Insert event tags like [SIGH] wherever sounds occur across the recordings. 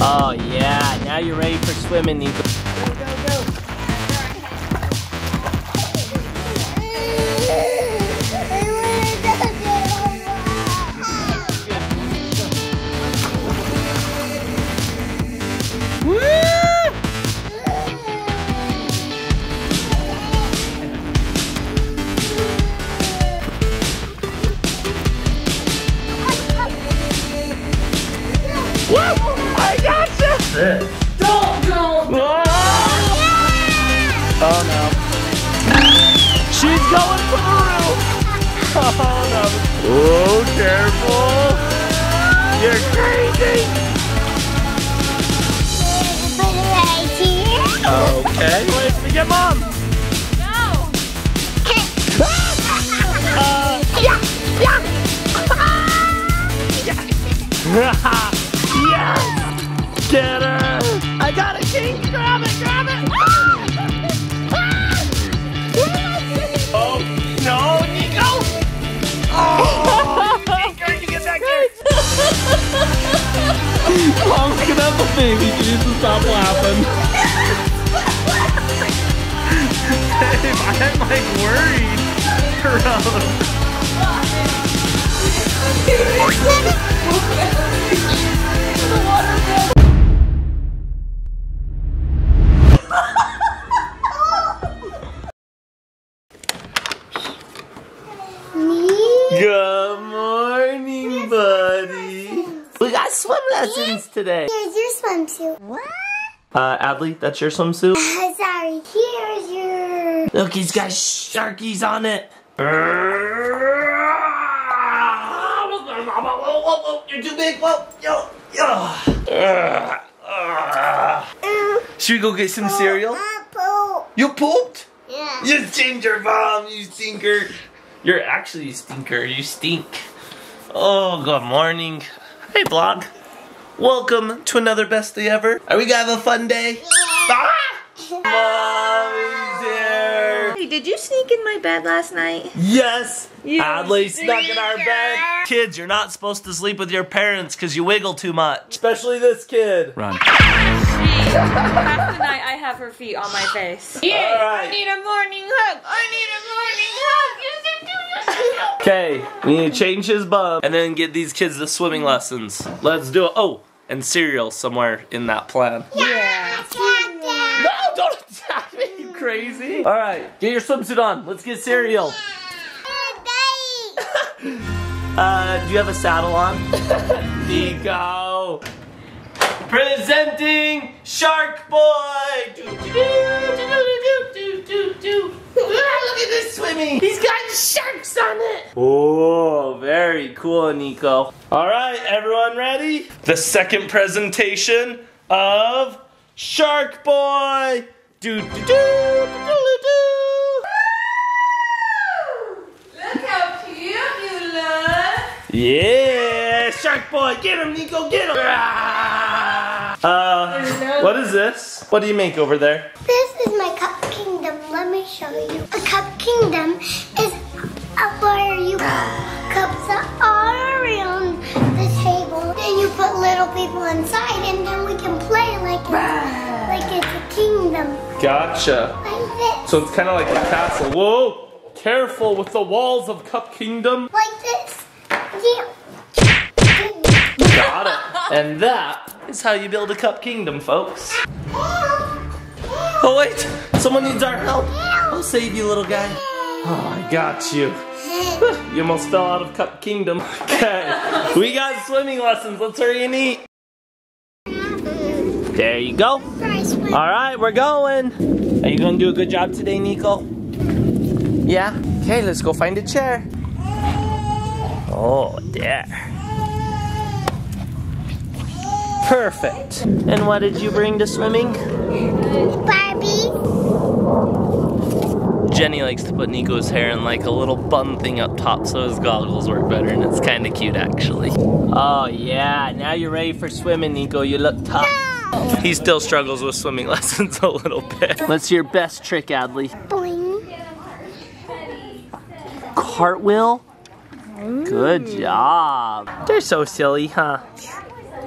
Oh yeah, now you're ready for swimming, Niko. Oh, careful! You're crazy! Okay. Wait to get mom! No. yes! [LAUGHS] Get her! Baby. She needs to stop laughing. Dave, I'm like worried. Rose. Good morning, buddy. We got swim lessons today. Swimsuit. What? Uh, Adley, that's your swimsuit? [LAUGHS] Sorry. Here's your. Look, he's got sharkies on it. You're too big. Whoa, yo, yo. Should we go get some cereal? You pooped? Yeah. You ginger bomb, you stinker. You're actually a stinker. You stink. Oh, good morning. Hey, vlog. Welcome to another best day ever. Are we gonna have a fun day? Ah! [LAUGHS] Mommy's here. Hey, did you sneak in my bed last night? Yes. You Adley snuck in our bed. Kids, you're not supposed to sleep with your parents because you wiggle too much. Especially this kid. Run. Half the night I have her feet on my face. Yeah, All right. I need a morning hug. I need a morning hug. Yes, I do. Yes, I Okay, we need to change his bum and then get these kids the swimming lessons. Let's do it. Oh, and cereal somewhere in that plan. do. Yeah. No, don't attack me, you crazy. All right, get your swimsuit on. Let's get cereal. Uh, do you have a saddle on? [LAUGHS] Niko. Presenting Shark Boy. Do, do, do, do, do, do, do, do. Ah, Look at this swimming. He's got sharks on it. Oh, very cool, Niko. All right, everyone ready? The second presentation of Shark Boy. Do, do, do, do, do, do. Look how cute you look. Yeah, Shark Boy, get him, Niko, get him! Uh, what is this? What do you make over there? This is my cup kingdom. Let me show you. A cup kingdom is a where you cups are all around the table. Then you put little people inside, and then we can play like it's, like it's a kingdom. Gotcha. Like this. So it's kind of like a castle. Whoa! Careful with the walls of Cup Kingdom. Like this. Yeah. Got it. And that is how you build a Cup Kingdom, folks. Oh, oh wait, someone needs our help. I'll save you, little guy. Oh, I got you. You almost fell out of Cup Kingdom. [LAUGHS] Okay, we got swimming lessons. Let's hurry and eat. There you go. All right, we're going. Are you gonna do a good job today, Niko? Yeah? Okay, let's go find a chair. Oh, there. Perfect. And what did you bring to swimming? Barbie. Jenny likes to put Niko's hair in like a little bun thing up top so his goggles work better and it's kind of cute actually. Oh yeah, now you're ready for swimming Niko, you look tough. He still struggles with swimming [LAUGHS] lessons a little bit. Let's your best trick, Adley. Boing. Cartwheel? Mm. Good job. They're so silly, huh?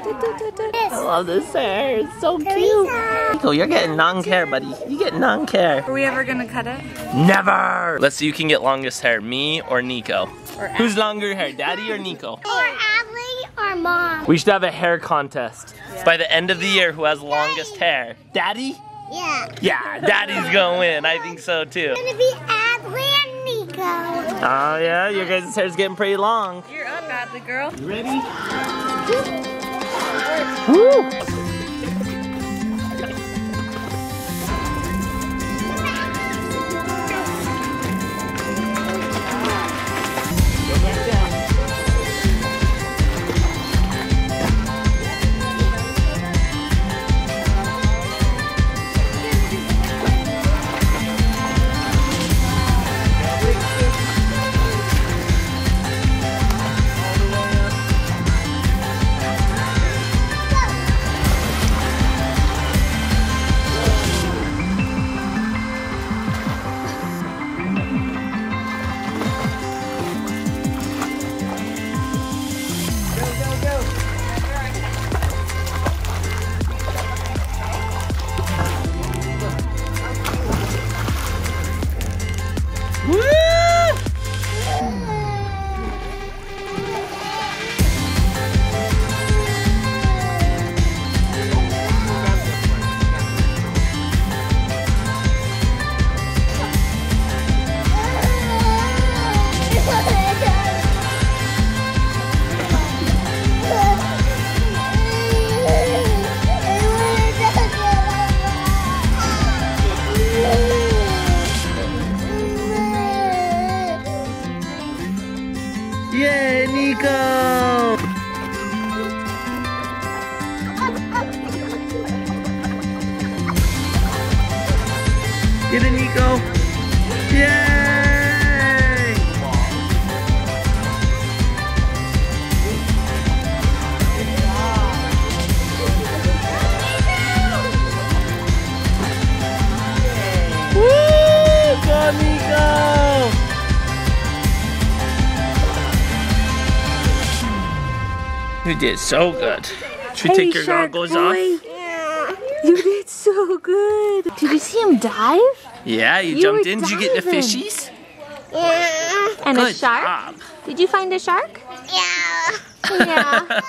I love this hair. It's so cute. Niko, you're getting non-care, buddy. You get non-care. Are we ever gonna cut it? Never. Let's see who can get longest hair, me or Niko. Or Who's longer hair, Daddy or Niko? Or Adley or Mom. We should have a hair contest. By the end of the year, who has the longest hair? Daddy? Yeah. Yeah, Daddy's gonna win. I think so too. It's gonna be Adley and Niko. Oh yeah, your guys' hair's getting pretty long. You're up, Adley girl. You ready? Woo! Get it, Niko! Yay! Woo! Go, Niko! You did so good. Should we take your goggles off? You did so good. Did you see him dive? Yeah, you, You jumped were in. Did you get the diving. fishies? Yeah. And a shark? job. Did you find a shark? Yeah. Yeah.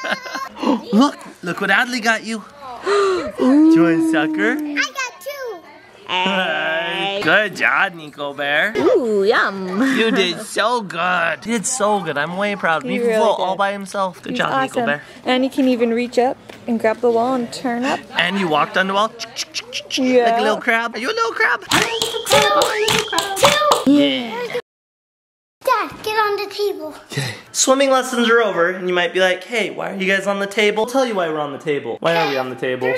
[LAUGHS] [GASPS] look, look what Adley got you. Do you want a sucker? I got two. Hey, Good job, Niko Bear. Ooh, yum. You did [LAUGHS] so good. You did so good. I'm way proud. You He really flew all by himself. Good He's job, Niko. Bear. And he can even reach up and grab the wall and turn up. And you walked on the wall like a little crab. Are you a little crab? Two. Yeah. Dad, get on the table. Okay. Swimming lessons are over, and you might be like, hey, why are you guys on the table? I'll tell you why we're on the table. Why are we on the table?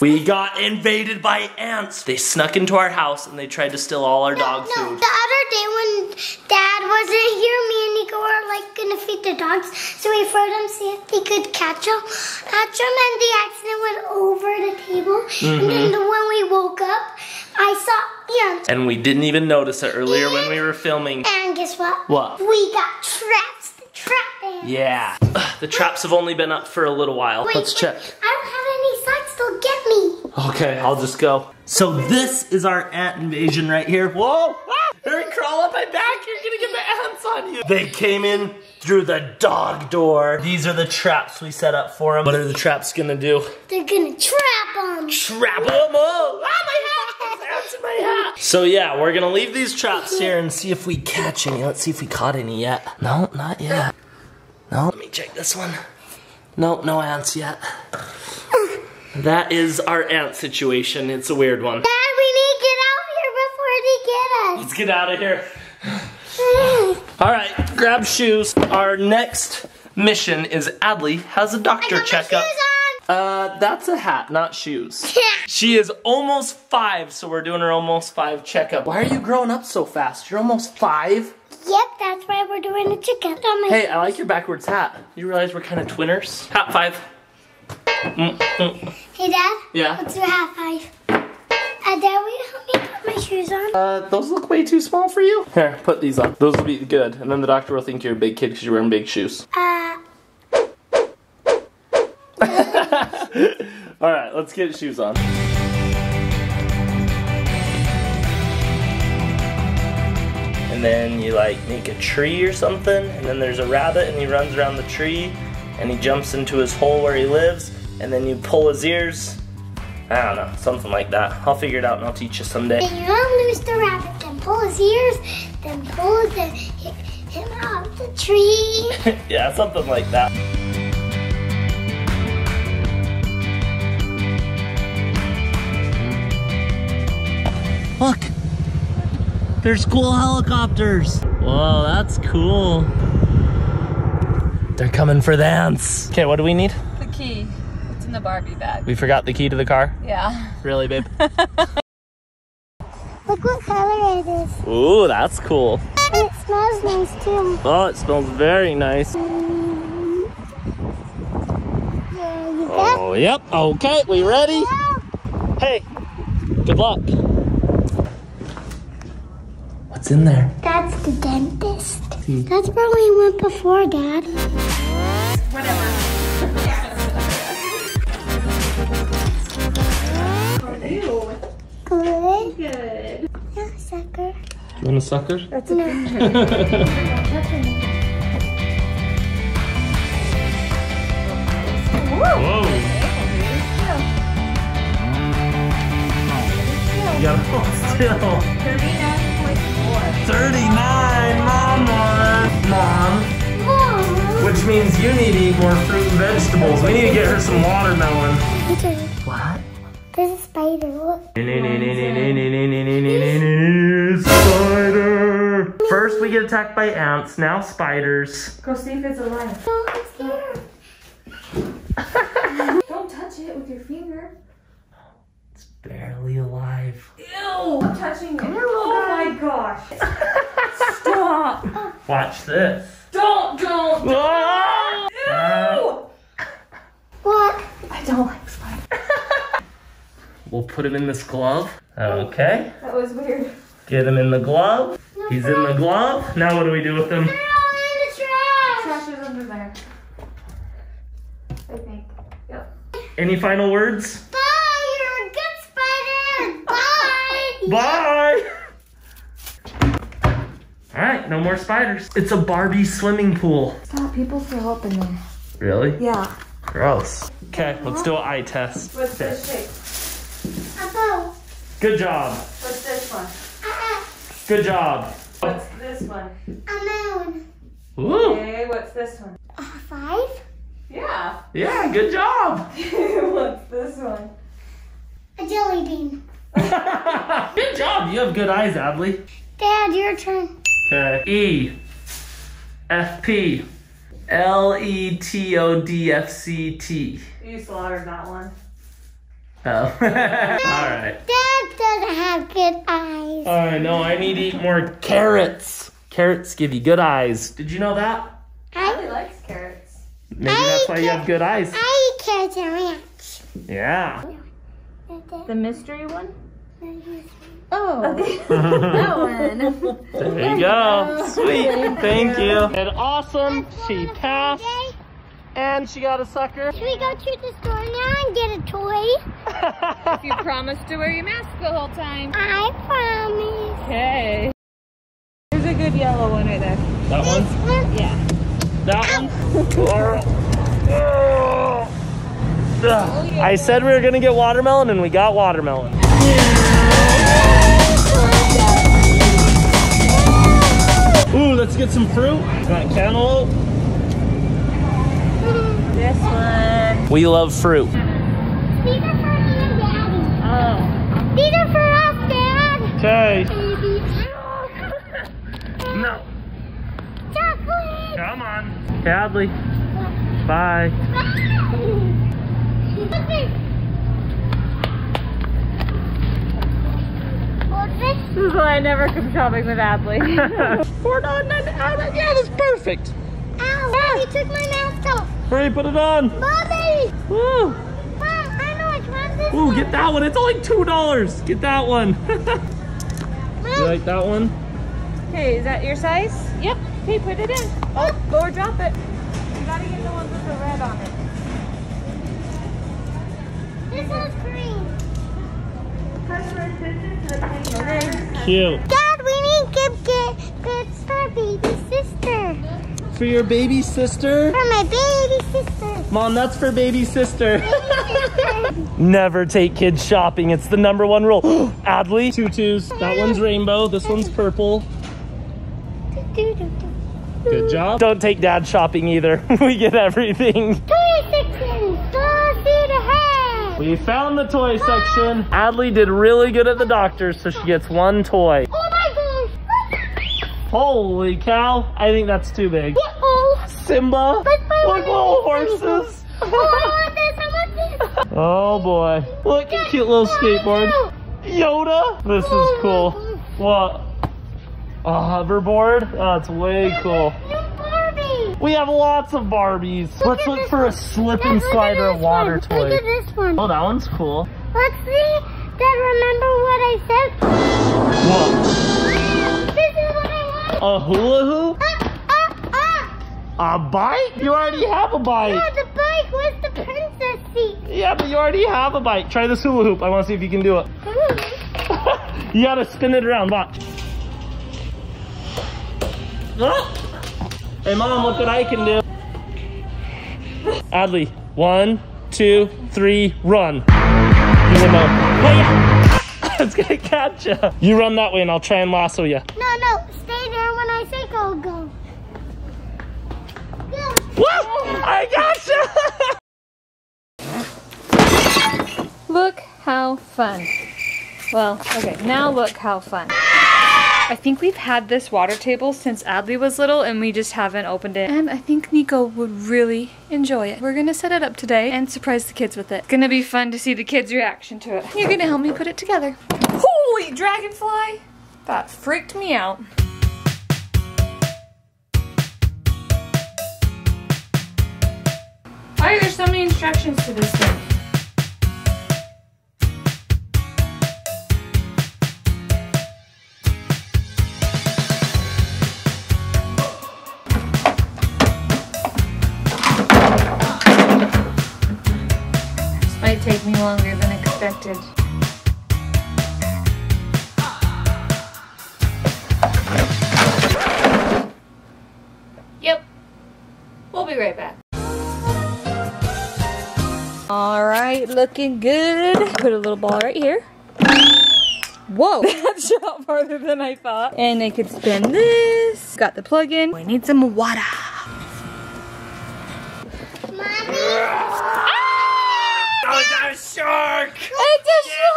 We got invaded by ants. They snuck into our house and they tried to steal all our dog no, food. the other day when Dad wasn't here, me and Nico were like gonna feed the dogs, so we fed them see if they could catch them, catch them, and the accident went over the table. And Mm-hmm. then when we woke up, I saw ants. And we didn't even notice it earlier when we were filming. And guess what? What? We got traps. The trap ants. Yeah. Ugh, The traps have only been up for a little while. Wait, Let's wait, check. I don't have any socks. They'll get me. Okay, I'll just go. So this is our ant invasion right here. Whoa! Ah! Hurry, crawl up my back. You're gonna get the ants on you. They came in through the dog door. These are the traps we set up for them. What are the traps gonna do? They're gonna trap them. Trap them. Oh, ah, my hat! Ants in my hat. So yeah, we're gonna leave these traps here and see if we catch any. Let's see if we caught any yet. No, not yet. No, let me check this one. No, no ants yet. That is our ant situation. It's a weird one. Dad, we need to get out here before they get us. Let's get out of here. [SIGHS] All right, grab shoes. Our next mission is Adley has a doctor got my checkup. Uh, that's a hat, not shoes. [LAUGHS] She is almost five, so we're doing her almost five checkup. Why are you growing up so fast? You're almost five? yep, that's why we're doing a checkup. Hey, I like your backwards hat. You realize we're kind of twinners? Hat five. Mm, mm. Hey, Dad. Yeah. Let's do a half five. Uh, Dad, will you help me put my shoes on? Uh, those look way too small for you. Here, put these on. Those will be good, and then the doctor will think you're a big kid because you're wearing big shoes. Uh, [LAUGHS] All right, let's get shoes on. And then you like make a tree or something, and then there's a rabbit and he runs around the tree and he jumps into his hole where he lives, and then you pull his ears. I don't know, something like that. I'll figure it out and I'll teach you someday. Then you unloose the rabbit, then pull his ears, then pull the, him out the tree. [LAUGHS] yeah, something like that. Look! there's cool helicopters! Whoa, that's cool. They're coming for the ants. Okay, what do we need? The key. It's in the Barbie bag. We forgot the key to the car? Yeah. Really, babe? [LAUGHS] Look what color it is. Ooh, that's cool. And it smells nice too. Oh, it smells very nice. Mm. Yeah, you got Oh, yep. Okay, we ready? Hey, good luck. What's in there? That's the dentist. Hmm. That's where we went before, Dad. Good. Good. Yeah, sucker. You want a sucker? [LAUGHS] Whoa. You gotta hold still. 39, Mama. Mom. Which means you need to eat more fruit and vegetables. We need to get her some watermelon. What? There's a spider. First we get attacked by ants, now spiders. Go see if it's alive. Oh, I'm scared. [LAUGHS] Don't touch it with your finger. It's barely alive. Ew! I'm touching it. oh my gosh. [LAUGHS] Stop. Watch this. Don't, don't. Ah! Ew! What? I don't like spiders. We'll put him in this glove. Okay. That was weird. Get him in the glove. He's in the glove. Now what do we do with him? They're all in the trash. Trash is under there. I think. Yep. Any final words? Bye. You're a good spider. Bye. [LAUGHS] Bye! Alright, no more spiders. It's a Barbie swimming pool. Stop. People throw up in there. Really? Yeah. Gross. Okay, let's do an eye test. What's this shape? A boat. Good job. What's this one? Good job. What's this one? a moon. Ooh. Okay, what's this one? A five. Yeah. Yeah, good job. [LAUGHS] what's this one? A jelly bean. [LAUGHS] good job. You have good eyes, Adley. Dad, your turn. Okay. E. F P. L E T O D F C T. You slaughtered that one. Oh. [LAUGHS] Alright. Dad doesn't have good eyes. Alright, no, I need to eat more carrots. Carrots give you good eyes. Did you know that? Ellie likes carrots. Maybe that's why you have good eyes. I eat carrots and ranch. Yeah. The mystery one? Oh. [LAUGHS] that [LAUGHS] one. There you go. [LAUGHS] Sweet. Thank you. And awesome. She passed. And she got a sucker. Should we go to the store now and get a toy? [LAUGHS] if you promise to wear your mask the whole time. I promise. Okay. There's a good yellow one right there. That one? One. Yeah. That one? Ugh. I said we were gonna get watermelon and we got watermelon. Ooh, let's get some fruit. Got cantaloupe. This one. We love fruit. These are for me and Daddy. Oh. These are for us, Dad. Okay. Baby. No. Chocolate. Come on. Adley. Bye. What's this? This is why I never come shopping with Adley. Four nine nine. Yeah, that's perfect. Ow, Daddy took my mask off. Hurry, put it on. Mommy! Woo! Mom, I know which one this Ooh, get that one. It's only $2. Get that one. [LAUGHS] you like that one? Hey, is that your size? Yep. Hey, put it in. Oh. oh, go or drop it. You gotta get the ones with the red on it. This one's green. Cute. Dad, we need to get, get, get our baby sister. For your baby sister? For my baby sister. [LAUGHS] Mom, that's for baby sister. sister. [LAUGHS] Never take kids shopping. It's the number one rule. [GASPS] Adley, tutus. That one's rainbow. This one's purple. Good job. Don't take dad shopping either. [LAUGHS] we get everything. Toy section. Go see the head. We found the toy section. Adley did really good at the doctor, so she gets one toy. Oh my gosh. Holy cow. I think that's too big. Uh-oh. Simba. Let's buy one Look, little horses. Oh, I want this. I want this. Oh boy. Look, a cute little skateboard. Yoda. This is cool. What? A hoverboard? That's way cool. We have lots of Barbies. Let's look for a slip Dad, and look slide or a water one. toy. Look at this one. Oh, that one's cool. Let's see. Dad, remember what I said? What? This is what I want. A hula hoop? A bike? You already have a bike. Yeah, the bike was the princess seat. Yeah, but you already have a bike. Try this hula hoop. I want to see if you can do it. [LAUGHS] you gotta spin it around. Watch. Hey, mom, look what I can do. Adley, one, two, three, run. You will know. Oh yeah! [LAUGHS] it's gonna catch you. You run that way, and I'll try and lasso you. No, no, stay there when I say go, go. Go. Woo! I gotcha! [LAUGHS] Look how fun. Well, okay, now look how fun. I think we've had this water table since Adley was little and we just haven't opened it. And I think Niko would really enjoy it. We're gonna set it up today and surprise the kids with it. It's gonna be fun to see the kids' reaction to it. You're gonna help me put it together. Holy dragonfly! That freaked me out. So many instructions to this thing? This might take me longer than expected. Right, looking good. Put a little ball right here. Whoa, [LAUGHS] that shot farther than I thought. And I could spin this. Got the plug in. We need some water. Mommy. Oh, that shark! It's a shark!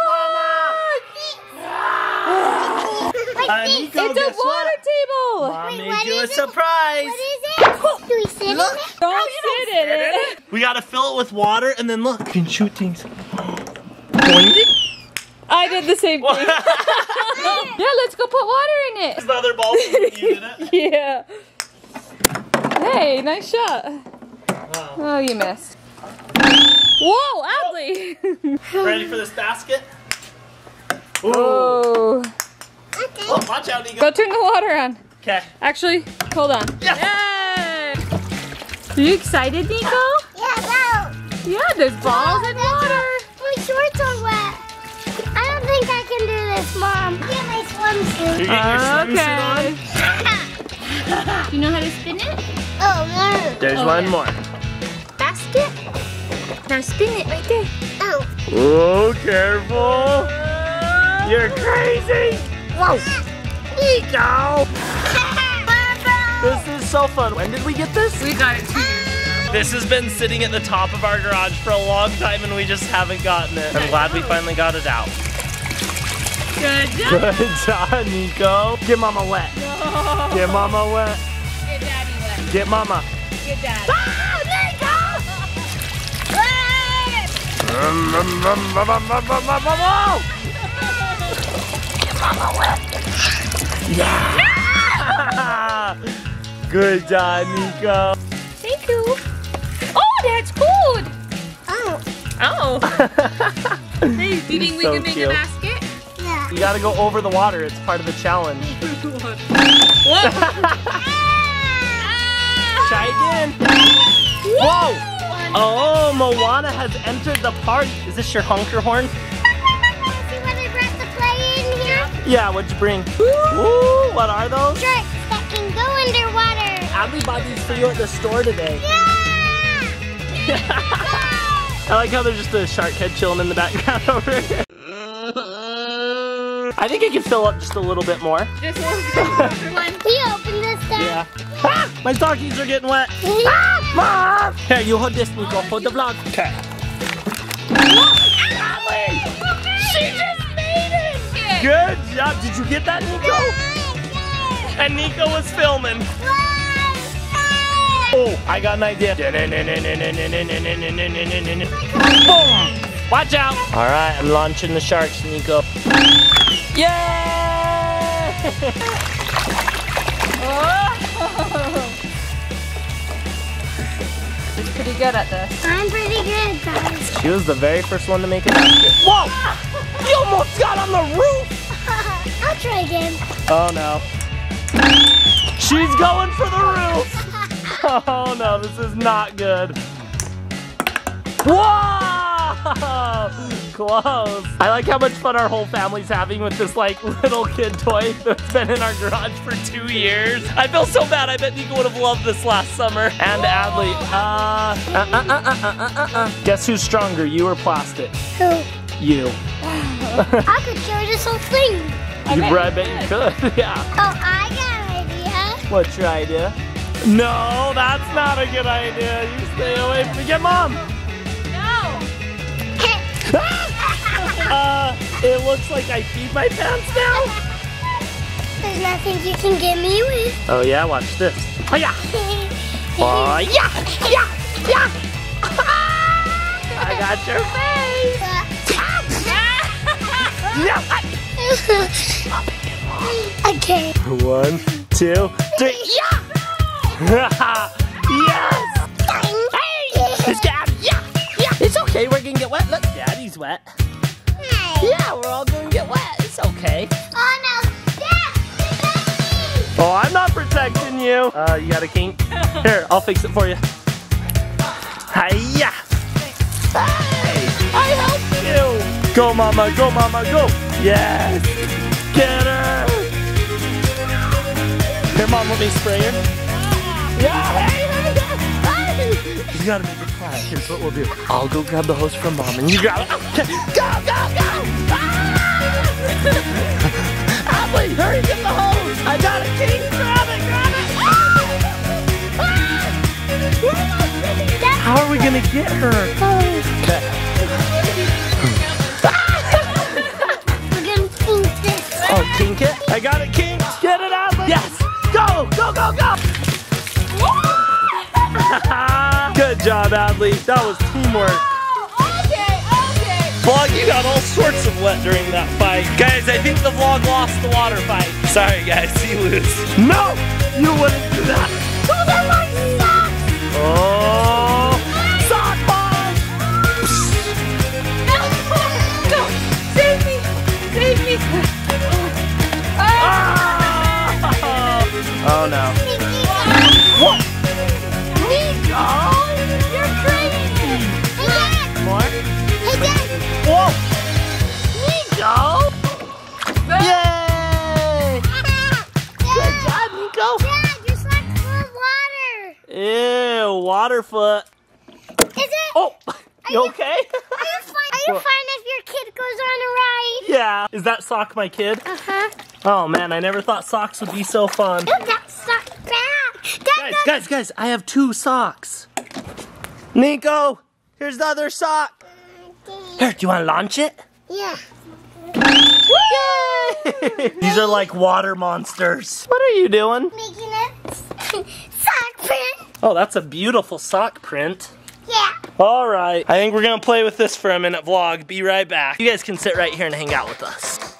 Niko, It's a guess what? water table! Mom Wait, made what you a it? surprise. What is it? Do we sit in it? Don't sit in it. We gotta fill it with water and then look. You can shoot things. I did the same thing. [LAUGHS] yeah, let's go put water in There's the other ball. You it. it. [LAUGHS] Yeah. Hey, nice shot. Wow. Oh, you missed. Whoa, Adley! Ready for this basket? Ooh. oh. Okay. Oh, watch out, Niko. Go turn the water on. Okay. Actually, hold on. Yes. Yay! Are you excited, Niko? Yeah, go. Yeah, there's balls and water. My shorts are wet. I don't think I can do this, Mom. Get my swimsuit. You're getting your? Oh, okay. [LAUGHS] You know how to spin it? Oh, no. There's Oh, one yeah. more. Basket. Now spin it right there. Oh. Oh, careful. You're crazy. Whoa. Niko. [LAUGHS] This is so fun. When did we get this? We got it two years. This has been sitting at the top of our garage for a long time and we just haven't gotten it. I'm glad we finally got it out. Good job. Good job, Niko. Get mama wet. Get mama wet. Get daddy wet. Get mama. Get daddy. Ah, [LAUGHS] yeah. [LAUGHS] Good job, Niko. Thank you. Oh, that's good. Oh. Oh. [LAUGHS] hey, do you think we So can make cute. a basket? Yeah. You gotta go over the water. It's part of the challenge. [LAUGHS] Whoa. [LAUGHS] Try again. Whoa. Oh, Moana has entered the park. Is this your honker horn? See what I brought to play in Yeah, what'd you bring? Ooh, what are those? Sharks Adley bought these for you at the store today. Yeah! [LAUGHS] I like how there's just a shark head chilling in the background [LAUGHS] over here. I think I can fill up just a little bit more. Just one. [LAUGHS] one. We open this stuff. Yeah. Ah, my stockings are getting wet. Ah! Mom! Here, you hold this, Niko. Hold the vlog. Okay. She just made it. Good job. Did you get that, Niko? And Niko was filming. Oh, I got an idea. Boom! Watch out. All right, I'm launching the sharks, Niko. Yay! She's pretty good at this. I'm pretty good, guys. She was the very first one to make it. Whoa! You almost got on the roof! [LAUGHS] I'll try again. Oh no. She's going for the roof! Oh no, this is not good. Whoa! Close. I like how much fun our whole family's having with this like little kid toy that's been in our garage for two years. I feel so bad. I bet Niko would have loved this last summer. And Adley. Uh, uh, uh, uh, uh, uh, uh, uh. Guess who's stronger, you or plastic? Who? You. I could carry this whole thing. You I bet you could. [LAUGHS] yeah. Oh, I got an idea. What's your idea? No, that's not a good idea. You stay away from me. Get mom. No. [LAUGHS] Uh, it looks like I feed my pants now. There's nothing you can get me with. Oh yeah, watch this. Oh yeah. [LAUGHS] Oh yeah. Yeah. Yeah. I got your face. [LAUGHS] Yeah. okay. One, two, three. Yeah. Yes. Hey! It's Daddy. Yeah. Yeah. It's okay. We're gonna get wet. Look, Daddy's wet. Yeah, we're all gonna get wet. It's okay. Oh no. Dad, protect me. Oh, I'm not protecting you. Uh, you got a kink? [LAUGHS] Here, I'll fix it for you. Hiya! Hey, I helped you. Go, mama, go, mama, go. Yes. Get her. Here, mom, let me spray her. Yeah, hey, hey, hey, hey. You gotta make it flat. Here's what we'll do. I'll go grab the hose from mom, and you grab it. Okay, go, go, go. Ah! Adley, hurry, get the hose. I got a king. Grab it, grab it. How are we gonna get her? Okay. We're gonna think this. [LAUGHS] Oh, kink it? I got it kinked. Get it out. Yes. Go, go, go, go. Good job, Adley. That was teamwork. Okay, okay. Vlog, you got all sorts of wet during that fight. Guys, I think the vlog lost the water fight. Sorry, guys. [LAUGHS] You lose. No, you wouldn't do that. Those are my socks. Oh, sock bomb. No. No. Save me. Save me. Ah! [LAUGHS] Oh no. Whoa. Niko! Is it? Oh, [LAUGHS] you okay? Are you fine? Are you fine if your kid goes on a ride? yeah. Is that sock my kid? Uh huh. Oh man, I never thought socks would be so fun. Ew, that. Dad, Guys, guys, guys, I have two socks. Niko, here's the other sock. Here, do you want to launch it? Yeah. Yay! [LAUGHS] These are like water monsters. What are you doing? Making it sock. [LAUGHS] Oh, that's a beautiful sock print. Yeah. All right, I think we're gonna play with this for a minute vlog. Be right back. You guys can sit right here and hang out with us.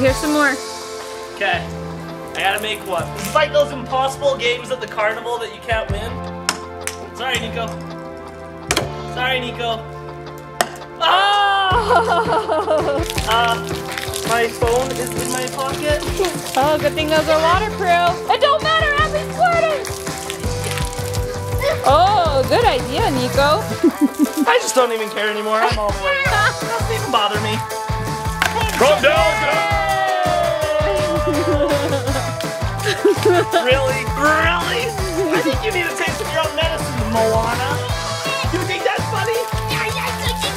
Right, here's some more. Okay. I gotta make one. This is like those impossible games at the carnival that you can't win. Sorry, Niko. Sorry, Niko. Oh! Uh, my phone is in my pocket. Oh, good thing those are waterproof. It don't matter, Abby's squirting. Oh, good idea, Niko. I just don't even care anymore. I'm all the way. Doesn't even bother me. Calm down, [LAUGHS] Really? Really? I think you need to take some of your own medicine, Moana. You think that's funny? yeah yeah i think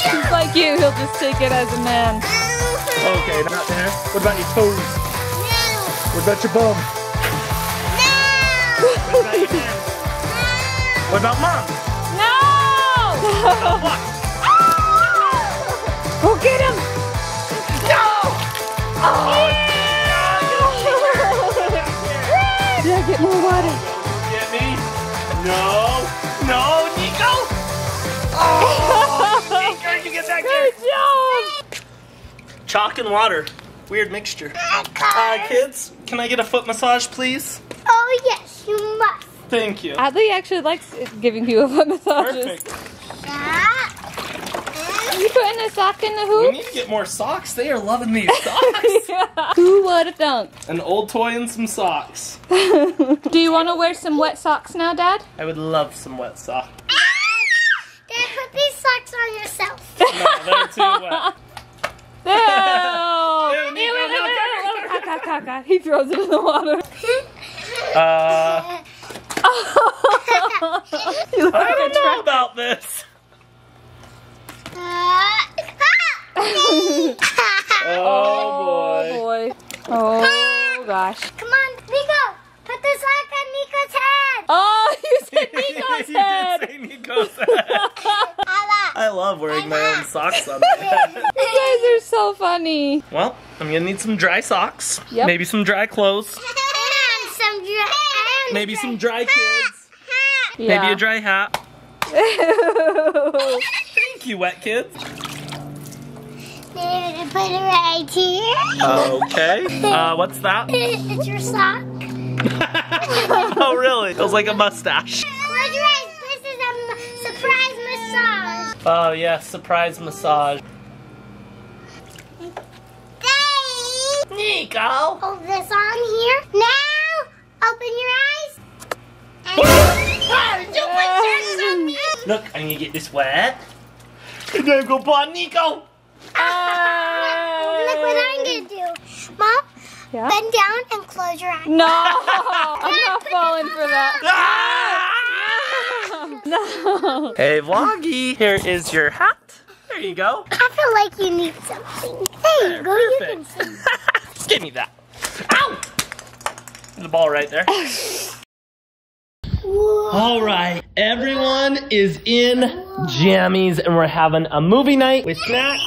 He's like you, he'll just take it as a man. Okay, not there. What about your toes? No. What about your bum? What about your hands? What about mom? No! What? Go get him! Yeah, get more water. Get me? No. No, Niko. [LAUGHS] Oh, Niko, you get that Good good. job! Chalk and water. Weird mixture. Uh, kids, can I get a foot massage, please? Oh yes, you must. Thank you. Adley actually likes giving you a foot massages. Perfect. [LAUGHS] You putting a sock in the hoop? We need to get more socks. They are loving these socks. [LAUGHS] Who would have thunk? An old toy and some socks. [LAUGHS] Do you want to wear some wet socks now, Dad? I would love some wet socks. Dad, put these socks on yourself. No, they're too wet. He throws it in the water. Uh, I don't know tra- about this. Ah. [LAUGHS] Oh, boy. boy. Oh gosh. Come on, Niko. Put the sock on Niko's head. Oh, [LAUGHS] you said [LAUGHS] You Niko's did head. say Niko's head. I love wearing my own socks on my head. You guys are so funny. Well, I'm gonna need some dry socks. Yep. Maybe some dry clothes. And some dry. and Maybe dry some dry kids. hat. Yeah. Maybe a dry hat. Ew. Thank you, wet kids. Maybe to put it right here. Okay. Uh, what's that? [LAUGHS] it's your sock. [LAUGHS] oh, really? Feels like a mustache. Close your eyes. This is a m- surprise massage. Oh, yeah, surprise massage. Daddy. Niko! Hold this on here. Now, open your eyes. [LAUGHS] And Look, I'm gonna get this wet. And then go by Niko. Look what I'm gonna do. Mom, Yeah? bend down and close your eyes. No, [LAUGHS] I'm not falling for that. Ah! [LAUGHS] No. Hey, Vloggy, here is your hat. There you go. I feel like you need something. There you go. You can Perfect. see. [LAUGHS] Give me that. Ow! The ball right there. Whoa. All right, everyone is in jammies, and we're having a movie night with snack,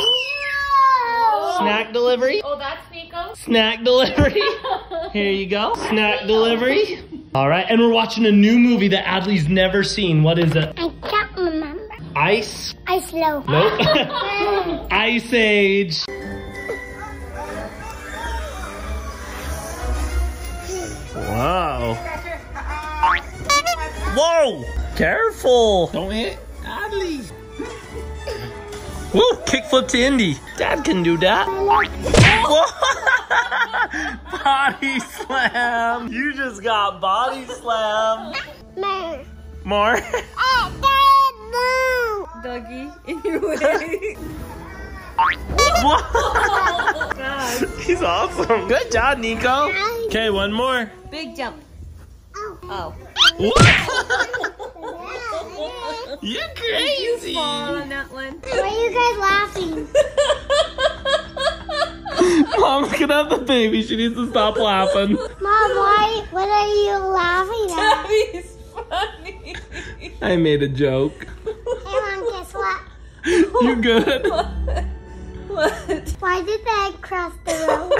snack delivery, Oh, that's Niko? snack delivery. [LAUGHS] Here you go, snack delivery. All right, and we're watching a new movie that Adley's never seen. What is it? I can't remember. Ice? Ice slow. Nope. [LAUGHS] Ice Age. Wow. Whoa! Careful! Don't hit Adley. Woo! Kickflip to Indy. Dad can do that. Whoa! [LAUGHS] body slam. You just got body slam. Mom. More. Oh, Dad, Dougie, in your way. [LAUGHS] What? [LAUGHS] He's awesome. Good job, Niko. Okay, one more. Big jump. Oh. What? [LAUGHS] You're crazy. on that one. Why are you guys laughing? [LAUGHS] Mom's gonna have the baby. She needs to stop laughing. Mom, why? What are you laughing at? He's funny. I made a joke. Hey, Mom, guess what? [LAUGHS] You good? What? Why did the egg cross the road?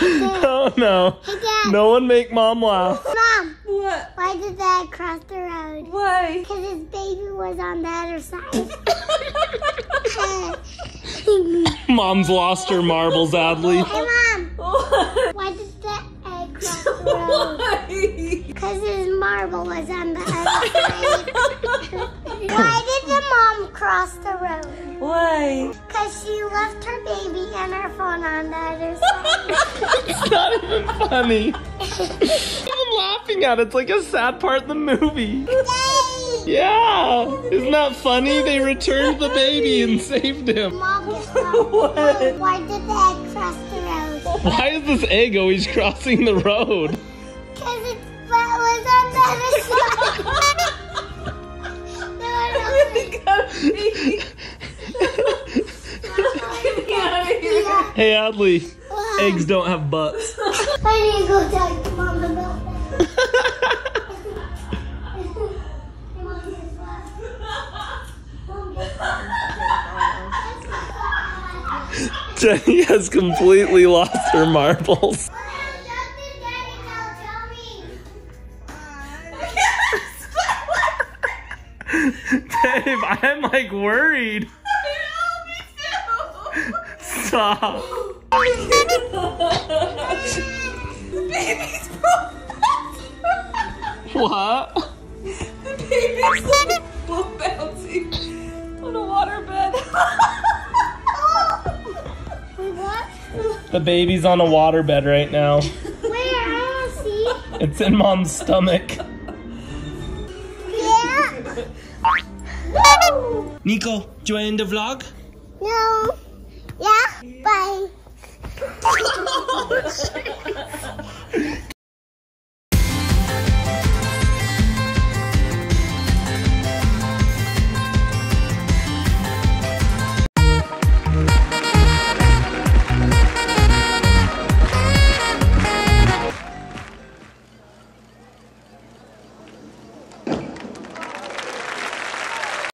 [LAUGHS] Oh no. Hey, Dad. No one make mom laugh. Mom, what? why did the egg cross the road? Why? Because his baby was on the other side. [LAUGHS] Mom's lost her marbles, Adley. hey, Mom, What? why did the egg cross the [LAUGHS] road? Why? Because his marble was on the other side. Why did the mom cross the road? Why? Because she left her baby and her phone on the other [LAUGHS] side. It's not even funny. I'm laughing at it. It's like a sad part in the movie. Yay! Yeah. Isn't that funny? They returned the baby and saved him. Mom. [LAUGHS] What? Why did the egg cross the road? Why is this egg always crossing the road? [LAUGHS] Because butt was on the other side. Hey Adley, eggs don't have butts. I need to go talk to mom about that. Jenny has completely lost her marbles. Babe, I'm like worried. Stop. What? Baby's so bouncy on a waterbed. What? The baby's on a waterbed right now. Where? I don't see. It's in mom's stomach. Niko, do you want to end the vlog? No. Yeah, bye. [LAUGHS] Oh,